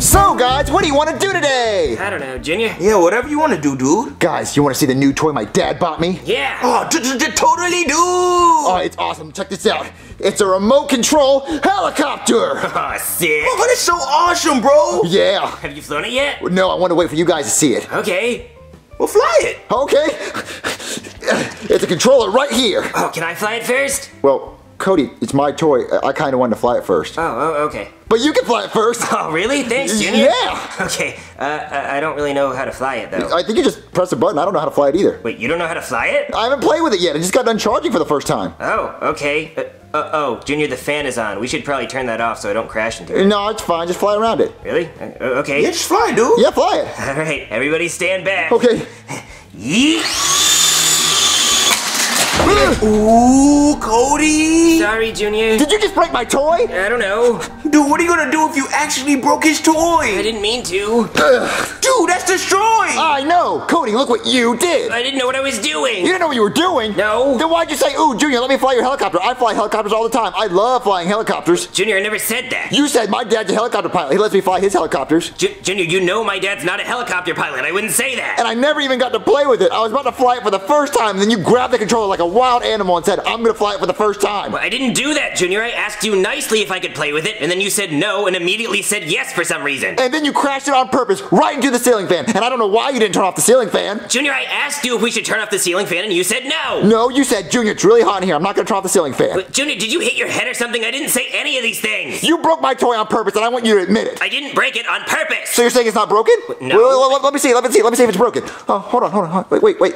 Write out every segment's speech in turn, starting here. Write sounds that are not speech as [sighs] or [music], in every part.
So, guys, what do you want to do today? I don't know, Junior. Yeah, whatever you want to do, dude. Guys, you want to see the new toy my dad bought me? Yeah. Oh, totally, dude. Oh, it's awesome. Check this out. It's a remote control helicopter. [laughs] Oh, sick. Oh, that is so awesome, bro. Yeah. Have you flown it yet? No, I want to wait for you guys to see it. Okay. We'll fly it. Okay. [laughs] It's a controller right here. Oh, can I fly it first? Well, Cody, it's my toy. I, I kind of wanted to fly it first. Oh, oh, okay. But you can fly it first. [laughs] Oh, really? Thanks, Junior. Yeah. Okay. Uh, I I don't really know how to fly it though. I think you just press a button. I don't know how to fly it either. Wait, you don't know how to fly it? I haven't played with it yet. I just got done charging for the first time. Oh, okay. Uh, uh, oh, Junior, the fan is on. We should probably turn that off so I don't crash into it. No, it's fine. Just fly around it. Really? Uh, okay. Yeah, just fly, dude. Yeah, fly it. [laughs] All right, everybody stand back. Okay. [laughs] Yeet. Ooh, Cody. Sorry, Junior. Did you just break my toy? I don't know. Dude, what are you gonna do if you actually broke his toy? I didn't mean to. [sighs] Dude, that's destroyed. I know. Cody, look what you did. I didn't know what I was doing. You didn't know what you were doing? No. Then why'd you say, ooh, Junior, let me fly your helicopter? I fly helicopters all the time. I love flying helicopters. Junior, I never said that. You said my dad's a helicopter pilot. He lets me fly his helicopters. Ju- Junior, you know my dad's not a helicopter pilot. I wouldn't say that. And I never even got to play with it. I was about to fly it for the first time, and then you grabbed the controller like a wild animal and said, I'm gonna fly it for the first time. I didn't do that, Junior. I asked you nicely if I could play with it, and then you said no and immediately said yes for some reason. And then you crashed it on purpose right into the ceiling fan. And I don't know why you didn't turn off the ceiling fan. Junior, I asked you if we should turn off the ceiling fan, and you said no. No, you said, Junior, it's really hot in here. I'm not gonna turn off the ceiling fan. But Junior, did you hit your head or something? I didn't say any of these things. You broke my toy on purpose, and I want you to admit it. I didn't break it on purpose. So you're saying it's not broken? No. Well, let, let- let me see. Let me see. Let me see if it's broken. Oh, hold on, hold on. hold on. Wait, wait, wait.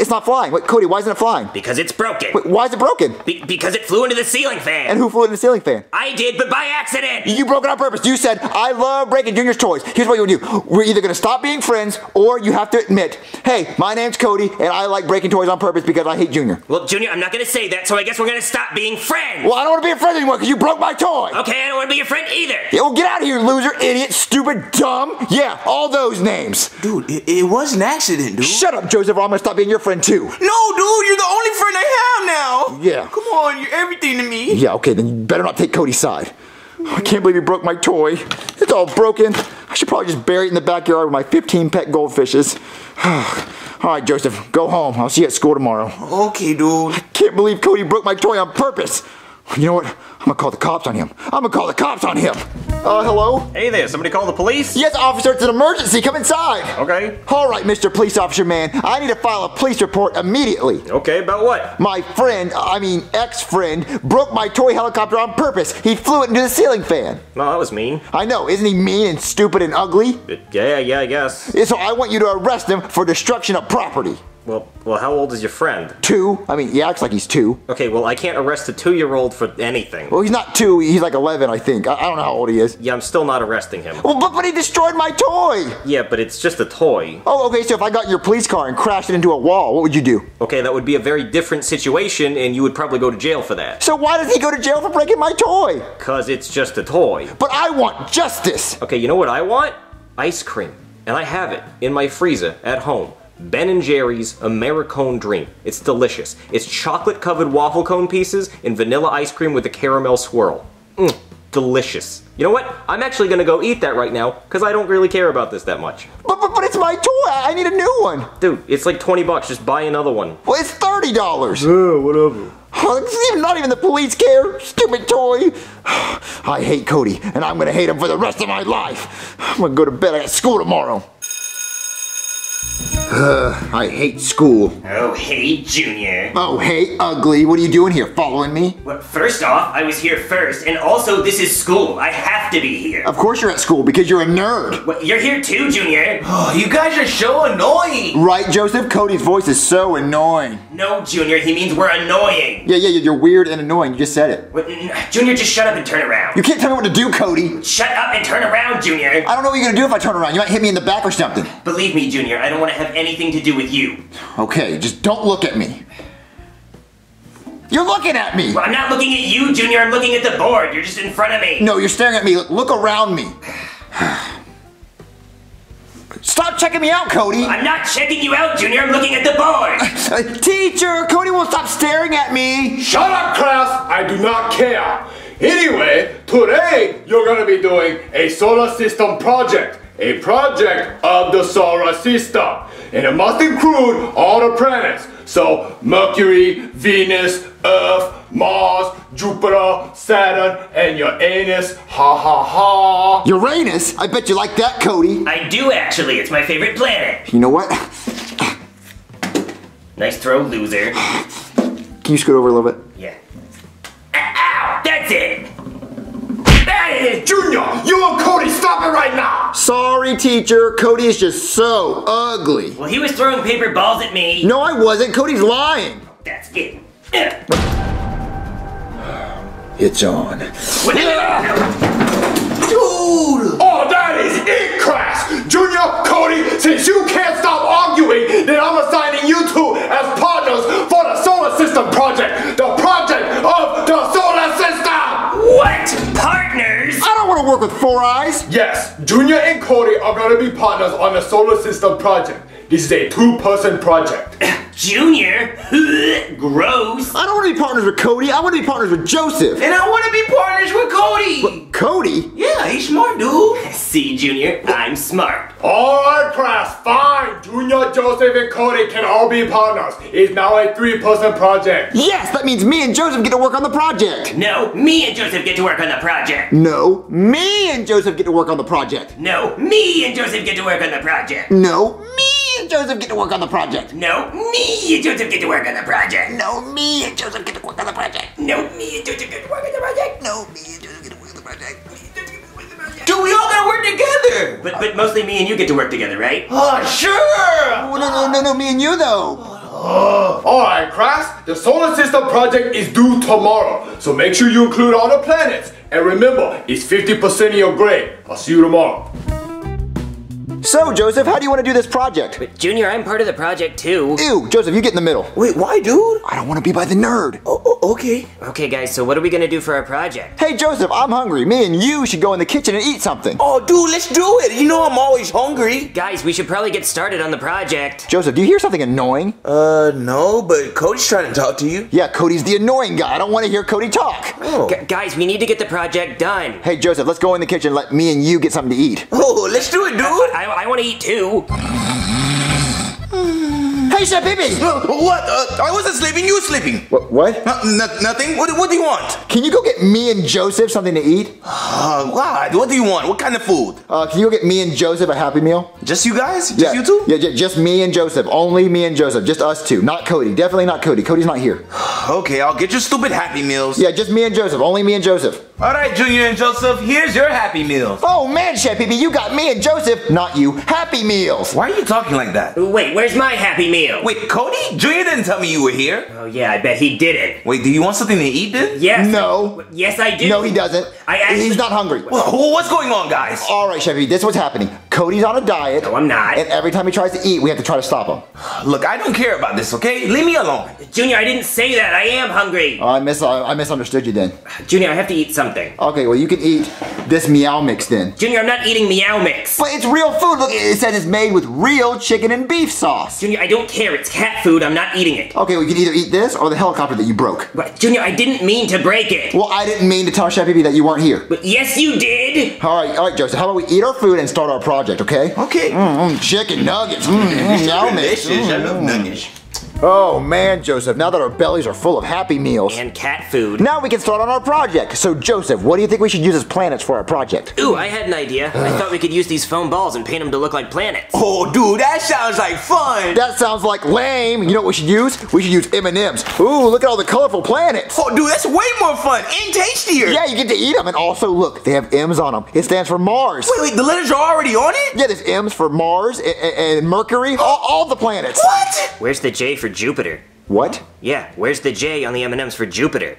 I- It's not flying. Wait, Cody, why isn't it flying? because it's broken. Wait, why is it broken? Be- because it flew into the ceiling fan. And who flew into the ceiling fan? I did, but by accident. You broke it on purpose. You said, I love breaking Junior's toys. Here's what you would do. We're either gonna stop being friends, or you have to admit, hey, my name's Cody, and I like breaking toys on purpose because I hate Junior. Well, Junior, I'm not gonna say that, so I guess we're gonna stop being friends. Well, I don't wanna be a friend anymore because you broke my toy. Okay, I don't wanna be your friend either. Yeah, well, get out of here, loser, idiot, stupid, dumb. Yeah, all those names. Dude, it, it was an accident, dude. Shut up, Joseph, or I'm gonna stop being your friend too. No, dude, you're the only friend I have now. Yeah. Come on, you're everything to me. Yeah, okay, then you better not take Cody's side. I can't believe he broke my toy. It's all broken. I should probably just bury it in the backyard with my 15 pet goldfishes. [sighs] all right, Joseph, go home. I'll see you at school tomorrow. Okay, dude. I can't believe Cody broke my toy on purpose. You know what? I'm gonna call the cops on him. I'm gonna call the cops on him. Uh, hello? Hey there, somebody call the police? Yes, officer, it's an emergency. Come inside. Okay. All right, Mr. Police Officer Man, I need to file a police report immediately. Okay, about what? My friend, I mean ex-friend, broke my toy helicopter on purpose. He flew it into the ceiling fan. Well, that was mean. I know, isn't he mean and stupid and ugly? But yeah, yeah, I guess. So I want you to arrest him for destruction of property. Well, well, how old is your friend? Two? I mean, he acts like he's two. Okay, well, I can't arrest a two-year-old for anything. Well, he's not two, he's like 11, I think. I, I don't know how old he is. Yeah, I'm still not arresting him. Well, but, but he destroyed my toy! Yeah, but it's just a toy. Oh, okay, so if I got your police car and crashed it into a wall, what would you do? Okay, that would be a very different situation, and you would probably go to jail for that. So why does he go to jail for breaking my toy? Cause it's just a toy. But I want justice! Okay, you know what I want? Ice cream. And I have it in my freezer at home. Ben & Jerry's Americone Dream. It's delicious. It's chocolate covered waffle cone pieces and vanilla ice cream with a caramel swirl. Mmm, delicious. You know what? I'm actually gonna go eat that right now because I don't really care about this that much. But, but, but it's my toy! I need a new one! Dude, it's like 20 bucks. Just buy another one. Well, it's $30! Oh, whatever. Oh, this is even, not even the police care. Stupid toy. [sighs] I hate Cody, and I'm gonna hate him for the rest of my life. I'm gonna go to bed. I got school tomorrow. I hate school. Oh, hey, Junior. Oh, hey, ugly. What are you doing here? Following me? Well, first off, I was here first, and also this is school. I have to be here. Of course you're at school because you're a nerd. What, you're here too, Junior. Oh, [gasps] you guys are so annoying. Right, Joseph? Cody's voice is so annoying. No, Junior, he means we're annoying. Yeah, yeah, you're weird and annoying. You just said it. What, uh, Junior, just shut up and turn around. You can't tell me what to do, Cody. Shut up and turn around, Junior. I don't know what you're gonna do if I turn around. You might hit me in the back or something. Believe me, Junior, I don't want to have anything to do with you. Okay, just don't look at me. You're looking at me! Well, I'm not looking at you, Junior. I'm looking at the board. You're just in front of me. No, you're staring at me. Look around me. [sighs] [sighs] [sighs] Stop checking me out, Cody. I'm not checking you out, Junior. I'm looking at the board. Uh, teacher, Cody won't stop staring at me. Shut up, class! I do not care. Anyway, today you're gonna be doing a solar system project. A project of the solar system. And it must include all the planets. So Mercury, Venus, Earth, Mars, Jupiter, Saturn, and Uranus. Ha ha ha. Uranus? I bet you like that, Cody. I do actually. It's my favorite planet. You know what? Nice throw, loser. Can you scoot over a little bit? Yeah. That is Junior, you and Cody, stop it right now. Sorry, teacher. Cody is just so ugly. Well, he was throwing paper balls at me. No, I wasn't. Cody's lying. That's it. It's on. Dude! Oh, that is it, class! Junior, Cody, since you can't stop arguing, work with Four Eyes. Yes, Junior and Cody are gonna be partners on the solar system project. This is a two-person project. [clears throat] Junior? [clears throat] Gross. I don't want to be partners with Cody. I want to be partners with Joseph. And I want to be partners with Cody. But Cody? Yeah, he's smart, dude. See, Junior, I'm smart. Alright, class, fine! Junior, Joseph, and Cody can all be partners. It's now a three-person project. Yes, that means me and Joseph get to work on the project. No, me and Joseph get to work on the project. No, me and Joseph get to work on the project. No, me and Joseph get to work on the project. No, me and Joseph get to work on the project. No, me and Joseph get to work on the project. No, me and Joseph get to work on the project. No, me and Joseph get to work on the project. No, me and Joseph get to work on the project. Dude, we all gotta work together. But but mostly me and you get to work together, right? Oh, sure. Oh, no, no, no, no, me and you though. [sighs] Alright, class, the solar system project is due tomorrow, so make sure you include all the planets. And remember, it's 50% of your grade. I'll see you tomorrow. So, Joseph, how do you want to do this project? But Junior, I'm part of the project too. Ew, Joseph, you get in the middle. Wait, why, dude? I don't want to be by the nerd. Oh, oh, okay. Okay, guys, so what are we gonna do for our project? Hey, Joseph, I'm hungry. Me and you should go in the kitchen and eat something. Oh, dude, let's do it. You know I'm always hungry. Guys, we should probably get started on the project. Joseph, do you hear something annoying? Uh, no, but Cody's trying to talk to you. Yeah, Cody's the annoying guy. I don't want to hear Cody talk. Oh. Gu- guys, we need to get the project done. Hey, Joseph, let's go in the kitchen and let me and you get something to eat. Oh, let's do it, dude. I, I want to eat too. Hey, Chef Pee Pee! What? Uh, I wasn't sleeping. You were sleeping. What? what? No, no- nothing. What, what do you want? Can you go get me and Joseph something to eat? Uh, what? What do you want? What kind of food? Uh, can you go get me and Joseph a Happy Meal? Just you guys? Just yeah. you two? Yeah, ju- just me and Joseph. Only me and Joseph. Just us two. Not Cody. Definitely not Cody. Cody's not here. [sighs] Okay, I'll get you stupid Happy Meals. Yeah, just me and Joseph. Only me and Joseph. All right, Junior and Joseph, here's your Happy Meals. Oh man, Chef Pee Pee, you got me and Joseph, not you. Happy Meals. Why are you talking like that? Wait, where's my happy meal? Wait, Cody? Junior didn't tell me you were here. Oh yeah, I bet he didn't. Wait, do you want something to eat then? Yes. No. Yes, I do. No, he doesn't. I actually- He's not hungry. Well, what's going on, guys? All right, Chef Pee Pee, this is what's happening. Cody's on a diet. No, I'm not. And every time he tries to eat, we have to try to stop him. Look, I don't care about this, okay? Leave me alone. Junior, I didn't say that. I am hungry. Oh, I mis I misunderstood you then. Junior, I have to eat something. Okay, well you can eat this meow mix then. Junior, I'm not eating meow mix. But it's real food. Look, it says it's made with real chicken and beef sauce. Junior, I don't care. It's cat food. I'm not eating it. Okay, we can either eat this or the helicopter that you broke. But Junior, I didn't mean to break it. Well, I didn't mean to tell Chef Pee Pee that you weren't here. But yes, you did. All right, all right, Joseph. How about we eat our food and start our project, okay? Okay. Mm, chicken nuggets. Mm, mm, meow [laughs] mix. Delicious. I Mm, love mm. nuggets. Oh man, Joseph. Now that our bellies are full of happy meals, And cat food. now we can start on our project. So, Joseph, what do you think we should use as planets for our project? Ooh, I had an idea. I thought we could use these foam balls and paint them to look like planets. Oh, dude, that sounds like fun. That sounds like lame. You know what we should use? We should use M&Ms. Ooh, look at all the colorful planets. Oh, dude, that's way more fun and tastier. Yeah, you get to eat them. And also, look, they have M's on them. It stands for Mars. Wait, wait, the letters are already on it? Yeah, there's M's for Mars and, and Mercury, all, all the planets. What? Where's the J for Jupiter? What? Yeah, where's the J on the M&Ms for Jupiter?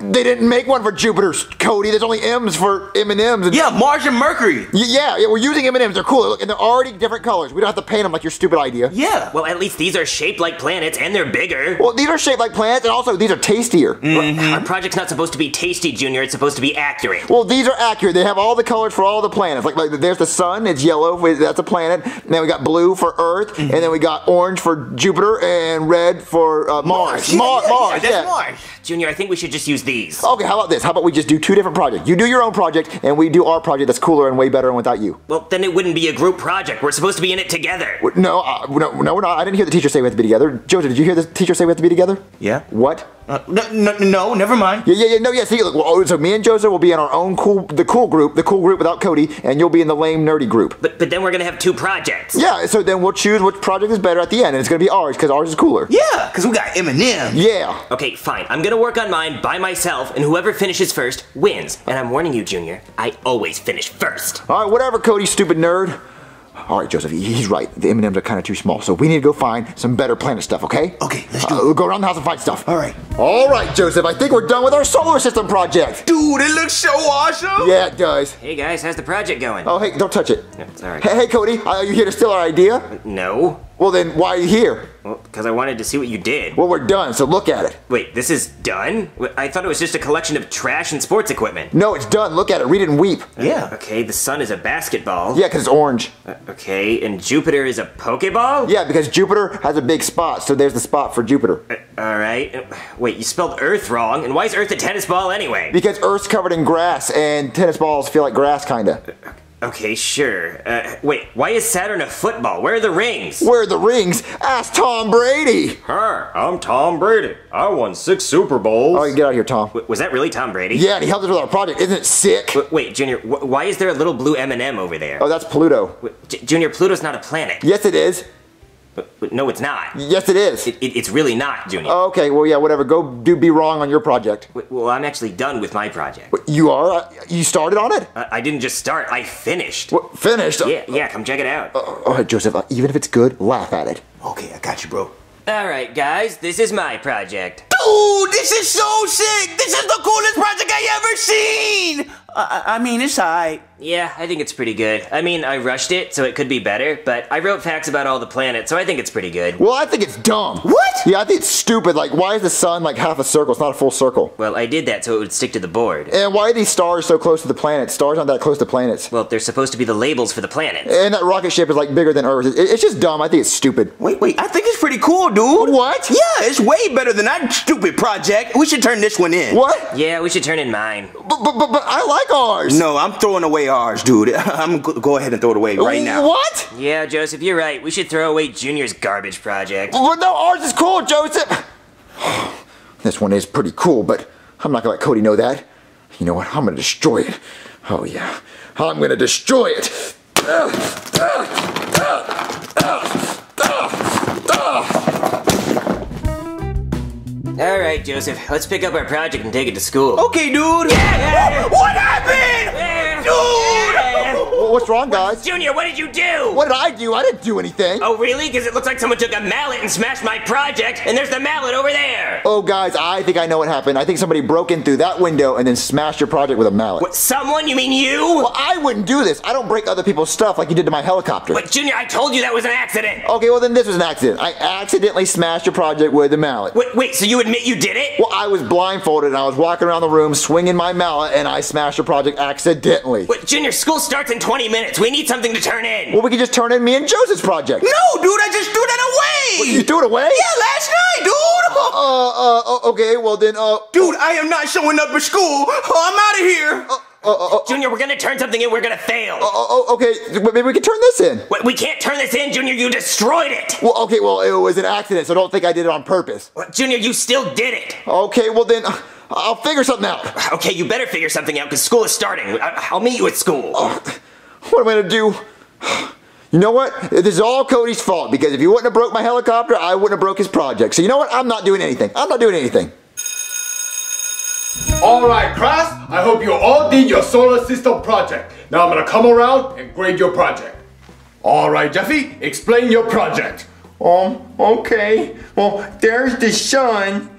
They didn't make one for Jupiter, Cody. There's only M's for M&Ms. Yeah, Mars and Mercury. Y- yeah, yeah, we're using M&Ms. They're cool. Look, and they're already different colors. We don't have to paint them like your stupid idea. Yeah. Well, at least these are shaped like planets and they're bigger. Well, these are shaped like planets, and also these are tastier. Our project's not supposed to be tasty, Junior. It's supposed to be accurate. Well, these are accurate. They have all the colors for all the planets. Like, like there's the sun. It's yellow. That's a planet. And then we got blue for Earth, and then we got orange for Jupiter, and red for uh, Mars. Yeah, Mar- yeah, Mars. yeah, that's yeah. Mars. Junior, I think we should just use these. Okay, how about this? How about we just do two different projects? You do your own project, and we do our project that's cooler and way better and without you. Well, then it wouldn't be a group project. We're supposed to be in it together. No, uh, no, no, we're not. I didn't hear the teacher say we have to be together. Joseph, did you hear the teacher say we have to be together? Yeah. What? Uh, no, no, no, never mind. Yeah, yeah, yeah. No, yeah. See, look. Well, so me and Joseph will be in our own cool, the cool group, the cool group without Cody, and you'll be in the lame nerdy group. But but then we're gonna have two projects. Yeah. So then we'll choose which project is better at the end, and it's gonna be ours because ours is cooler. Yeah, because we got M&Ms. Yeah. Okay, fine. I'm gonna work on mine by myself, and whoever finishes first wins. And I'm warning you, Junior, I always finish first. All right. Whatever, Cody, stupid nerd. All right, Joseph. He's right. The M&Ms are kind of too small, so we need to go find some better planet stuff. Okay? Okay, let's do Uh, it. we'll go around the house and find stuff. All right. All right, Joseph. I think we're done with our solar system project. Dude, it looks so awesome. Yeah, it does. Hey guys, how's the project going? Oh, hey, don't touch it. No, it's alright. Hey, hey, Cody. Are you here to steal our idea? No. Well, then why are you here? Well, because I wanted to see what you did. Well, we're done, so look at it. Wait, this is done? I thought it was just a collection of trash and sports equipment. No, it's done. Look at it. Read it and weep. Yeah. Okay, the sun is a basketball. Yeah, because it's orange. Uh, okay, and Jupiter is a Pokeball? Yeah, because Jupiter has a big spot, so there's the spot for Jupiter. Uh, alright. Uh, wait, you spelled Earth wrong, and why is Earth a tennis ball anyway? Because Earth's covered in grass, and tennis balls feel like grass, kinda. Okay, sure. Uh, wait, why is Saturn a football? Where are the rings? Where are the rings? Ask Tom Brady. Hi, I'm Tom Brady. I won six Super Bowls. Oh, you get out of here, Tom. W- Was that really Tom Brady? Yeah, and he helped us with our project. Isn't it sick? W- Wait, Junior, wh- why is there a little blue M&M over there? Oh, that's Pluto. W- J- Junior, Pluto's not a planet. Yes, it is. W- w- No, it's not. Yes, it is. It, it, it's really not, Junior. Okay, well, yeah, whatever. Go do be wrong on your project. W- Well, I'm actually done with my project. You are? Uh, You started on it? I, I didn't just start, I finished. What, finished? Yeah, yeah, come check it out. All right, Joseph, uh, even if it's good, laugh at it. Okay, I got you, bro. Alright, guys, this is my project. Dude, this is so sick. This is the coolest project I ever seen. I, I I mean, it's alright. Yeah, I think it's pretty good. I mean, I rushed it, so it could be better, but I wrote facts about all the planets, so I think it's pretty good. Well, I think it's dumb. What? Yeah, I think it's stupid. Like, why is the sun like half a circle? It's not a full circle. Well, I did that so it would stick to the board. And why are these stars so close to the planets? Stars aren't that close to planets. Well, they're supposed to be the labels for the planets. And that rocket ship is like bigger than Earth. It's just dumb. I think it's stupid. Wait, wait, I think it's pretty cool, dude. What? Yeah, it's way better than that stupid project. We should turn this one in. What? Yeah, we should turn in mine. But, but, but, but I like ours. No, I'm throwing away ours, dude. [laughs] I'm gonna go ahead and throw it away right now. What? Yeah, Joseph, you're right. We should throw away Junior's garbage project. Well, no, ours is cool, Joseph. [sighs] this one is pretty cool, but I'm not gonna let Cody know that. You know what? I'm gonna destroy it. Oh yeah, I'm gonna destroy it. Alright, Joseph, let's pick up our project and take it to school. Okay, dude. Yeah. What happened? Yeah. Dude! What's wrong, guys? Junior, what did you do? What did I do? I didn't do anything. Oh, really? Because it looks like someone took a mallet and smashed my project, and there's the mallet over there. Oh, guys, I think I know what happened. I think somebody broke in through that window and then smashed your project with a mallet. What, someone? You mean you? Well, I wouldn't do this. I don't break other people's stuff like you did to my helicopter. But Junior, I told you that was an accident. Okay, well then this was an accident. I accidentally smashed your project with a mallet. Wait, wait, so you admit you did it? Well, I was blindfolded and I was walking around the room swinging my mallet and I smashed your project accidentally. Wait, Junior, school starts in 20 minutes. We need something to turn in. Well, we could just turn in me and Joseph's project. No, dude, I just threw that away. You threw it away? Yeah, last night, dude. Uh, uh, uh, okay, well then, uh, Dude, I am not showing up at school. Oh, I'm out of here. Junior, we're gonna turn something in, we're gonna fail. uh, oh, okay, but maybe we can turn this in. Wait, we can't turn this in, Junior, you destroyed it. Well, okay, well, it was an accident, so don't think I did it on purpose. What, Junior, you still did it. Okay, well then, uh, I'll figure something out. Okay, you better figure something out because school is starting. I- I'll meet you at school. What am I gonna do? [sighs] You know what? This is all Cody's fault because if he wouldn't have broke my helicopter, I wouldn't have broke his project. So you know what? I'm not doing anything. I'm not doing anything. Alright, class, I hope you all did your solar system project. Now I'm gonna come around and grade your project. Alright, Jeffy, explain your project. Um, okay. Well, there's the sun,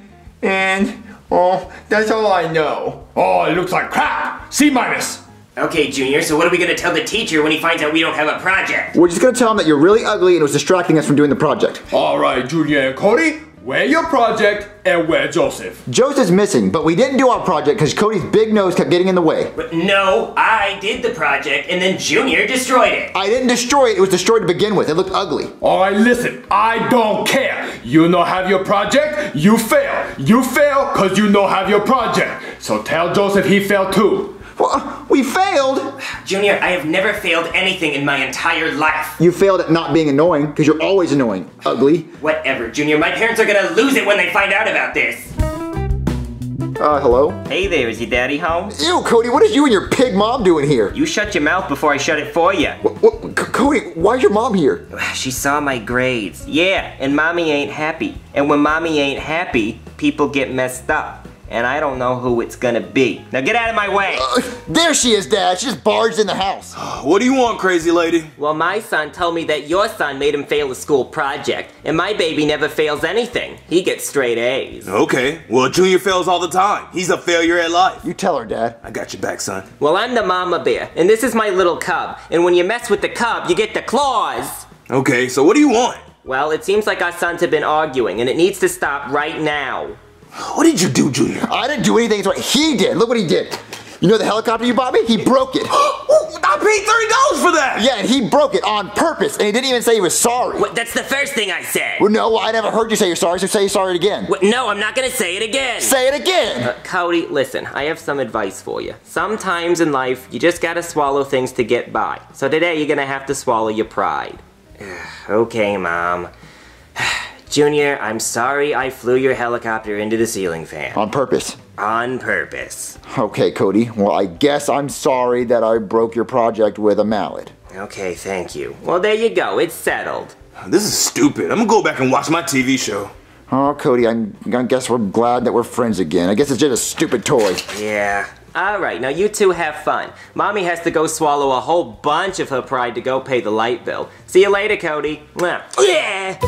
and, oh, that's all I know. Oh, it looks like crap. C minus. Okay, Junior, so what are we gonna tell the teacher when he finds out we don't have a project? We're just gonna tell him that you're really ugly and it was distracting us from doing the project. Alright, Junior and Cody, where your project and where Joseph? Joseph's missing, but we didn't do our project because Cody's big nose kept getting in the way. But no, I did the project and then Junior destroyed it. I didn't destroy it, it was destroyed to begin with. It looked ugly. Alright, listen, I don't care. You no have your project, you fail. You fail because you no have your project. So tell Joseph he failed too. Well, we failed. Junior, I have never failed anything in my entire life. You failed at not being annoying because you're always annoying. Ugly. Whatever, Junior. My parents are gonna lose it when they find out about this. Uh, hello? Hey there, is your daddy home? Ew, Cody, what is you and your pig mom doing here? You shut your mouth before I shut it for you. What, what, C- Cody, why's your mom here? [sighs] She saw my grades. Yeah, and mommy ain't happy. And when mommy ain't happy, people get messed up. And I don't know who it's gonna be. Now get out of my way. Uh, there she is, Dad. She just barged in the house. [sighs] What do you want, crazy lady? Well, my son told me that your son made him fail a school project, and my baby never fails anything. He gets straight A's. Okay, well, Junior fails all the time. He's a failure at life. You tell her, Dad. I got your back, son. Well, I'm the mama bear, and this is my little cub. And when you mess with the cub, you get the claws. Okay, so what do you want? Well, it seems like our sons have been arguing, and it needs to stop right now. What did you do, Junior? I didn't do anything. It's what he did. Look what he did. You know the helicopter you bought me? He broke it. [gasps] I paid $30 for that! yeah, and he broke it on purpose, and he didn't even say he was sorry. What, that's the first thing I said. Well, no, I never heard you say you're sorry, so say you're sorry again. What, no, I'm not gonna say it again. Say it again. Uh, Cody, listen, I have some advice for you. Sometimes in life, you just gotta swallow things to get by. So today, you're gonna have to swallow your pride. [sighs] okay, Mom. [sighs] [sighs] Junior, I'm sorry I flew your helicopter into the ceiling fan. on purpose. On purpose. Okay, Cody. Well, I guess I'm sorry that I broke your project with a mallet. Okay, thank you. Well, there you go. It's settled. This is stupid. I'm gonna go back and watch my TV show. Oh, Cody, I, I guess we're glad that we're friends again. I guess it's just a stupid toy. Yeah. All right, now you two have fun. Mommy has to go swallow a whole bunch of her pride to go pay the light bill. See you later, Cody. Mwah. Yeah.